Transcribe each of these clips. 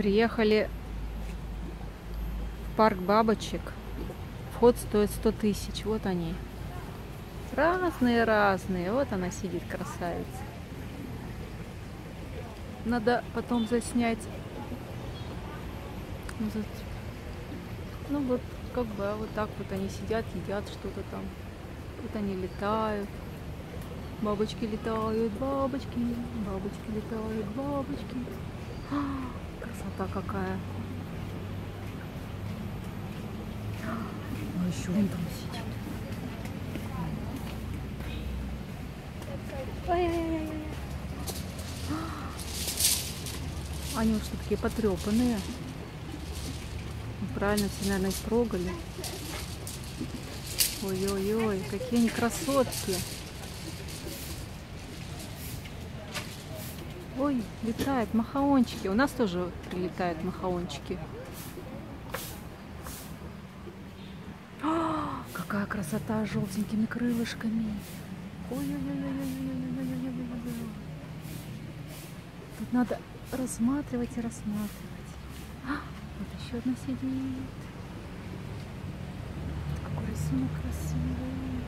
Приехали в парк бабочек. Вход стоит 100 тысяч. Вот они. Разные-разные. Вот она сидит, красавица. Надо потом заснять. Ну вот, как бы, а вот так вот они сидят, едят что-то там. Вот они летают. Бабочки летают, бабочки, бабочки летают, бабочки. Красота какая. А еще он там сидит. Ой-ой-ой. Они уж такие потрепанные. Правильно все, наверное, строгали. Ой-ой-ой, какие они красотки. Ой, летают махаончики. У нас тоже прилетают махаончики. О, какая красота с желтенькими крылышками. Тут надо рассматривать и рассматривать. А, вот еще одна сидит. Какой рисунок красивый.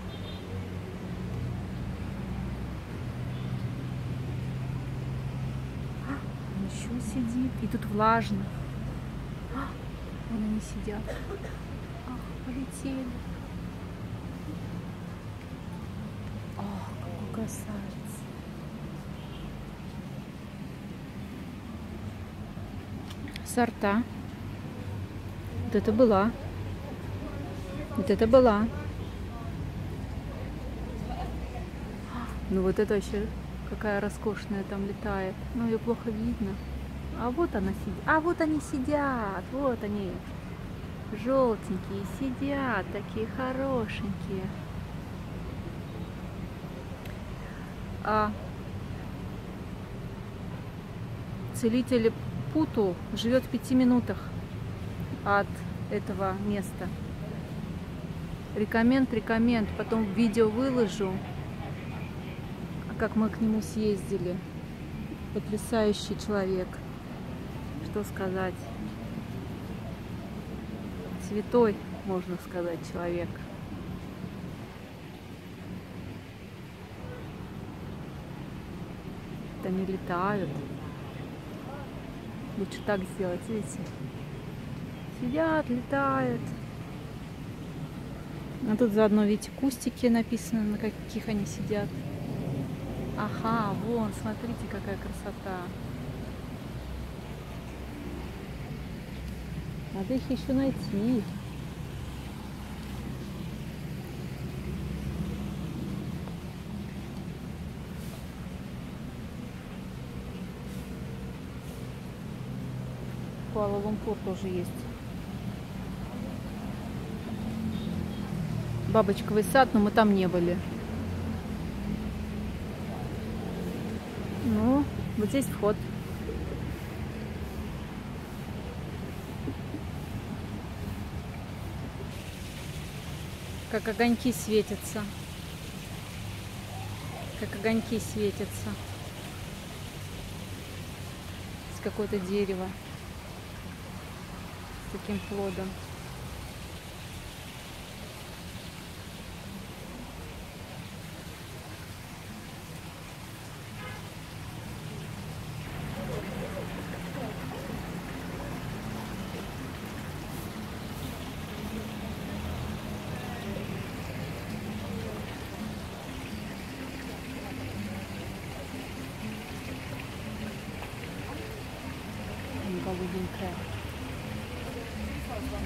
А, еще сидит. И тут влажно. А, вон они сидят. Ах, полетели. Ах, какой красавец. сорта. Вот это была. Вот это была. Ну вот это вообще какая роскошная там летает. Ну ее плохо видно. А вот она сидит. А вот они сидят. Вот они. Желтенькие сидят. Такие хорошенькие. А целители Путу живет в пяти минутах от этого места. Рекоменд, рекоменд. Потом видео выложу, как мы к нему съездили. Потрясающий человек. Что сказать? Святой, можно сказать, человек. Они летают. Лучше так сделать, видите? Сидят, летают. А тут заодно, видите, кустики написано, на каких они сидят. Ага, вон, смотрите, какая красота. Надо их еще найти. Куала-Лумпур тоже есть. Бабочковый сад, но мы там не были. Ну, вот здесь вход. Как огоньки светятся. Как огоньки светятся. С какое-то дерево таким плодом. Голубенькая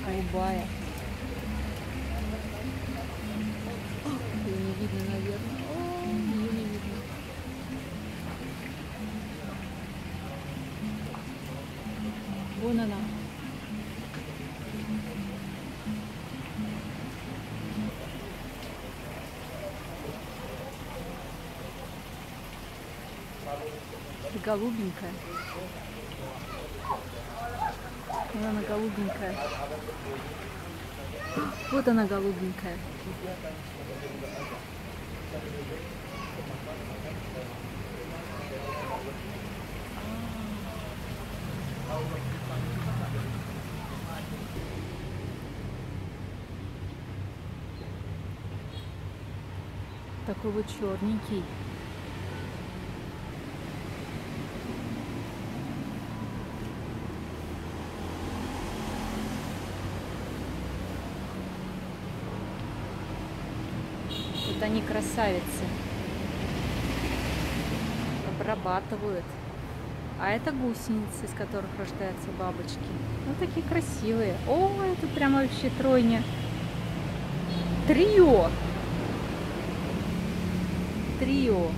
голубая. Ее не видно, наверное. Ее не видно. Вон она. Голубенькая. Вот она голубенькая. Вот она голубенькая. Такой вот черненький. Вот они красавицы. Обрабатывают. А это гусеницы, из которых рождаются бабочки. Ну, такие красивые. О, это прямо вообще тройня. Трио. Трио.